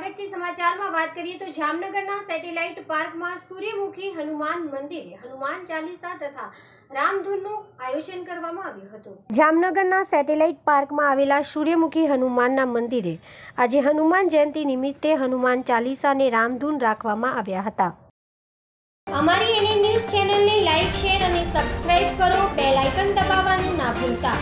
વચ્ચે સમાચારમાં. વાત કરીએ તો જામનગરના સેટેલાઇટ પાર્કમાં સૂર્યમુખી હનુમાન મંદિરે હનુમાન ચાલીસા તથા રામધૂનનું આયોજન કરવામાં આવ્યું હતું. જામનગરના સેટેલાઇટ પાર્કમાં આવેલા સૂર્યમુખી હનુમાનના મંદિરે આજે હનુમાન જયંતિ નિમિત્તે હનુમાન ચાલીસા અને રામધૂન રાખવામાં આવ્યા હતા. અમારી એની ન્યૂઝ ચેનલને લાઈક શેર અને સબસ્ક્રાઇબ કરો. બેલ આઇકન દબાવવાનું ના ભૂલતા.